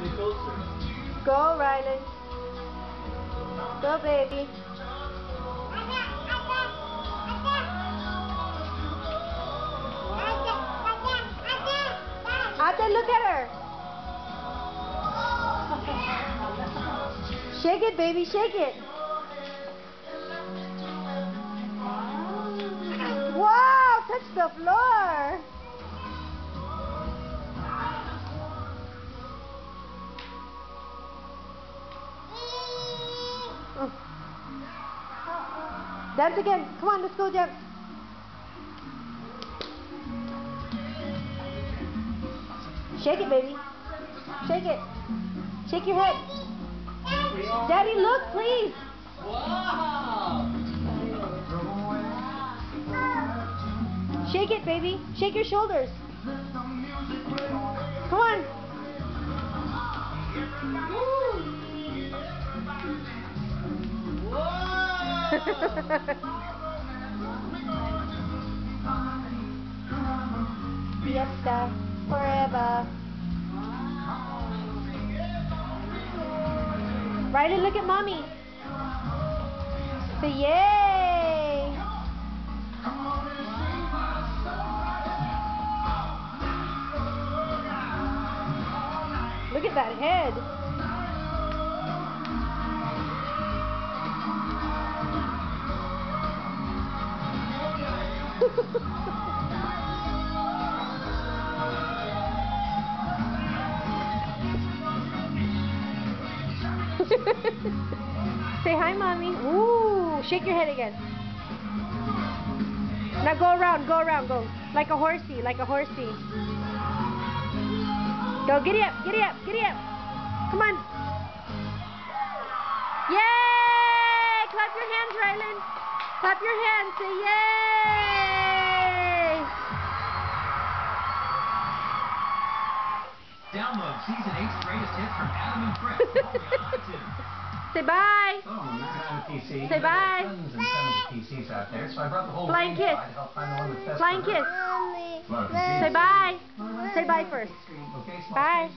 Go, Rylan. Go, baby. Ate, look at her. Shake it, baby, shake it. Wow, touch the floor. Oh. Dance again. Come on, let's go dance. Shake it, baby. Shake it. Shake your head. Daddy, look, please. Shake it, baby. Shake your shoulders. Come on. Fiesta forever. Riley, look at mommy. Say yay. Look at that head. Say hi, mommy. Ooh, shake your head again. Now go around, go around, go. Like a horsey, like a horsey. Go, giddy up, giddy up, giddy up. Come on. Yay! Clap your hands, Rylan. Clap your hands. Say yay! Download Season 8's greatest hits from Adam and Fred only on iTunes. Say bye. Oh, you can have a PC. Say bye. Tons and tons of PCs out there, so I brought the whole Flying kiss. by to help find the one that's best Flying kiss. Well, if you Say bye. Say bye first. Okay, Bye.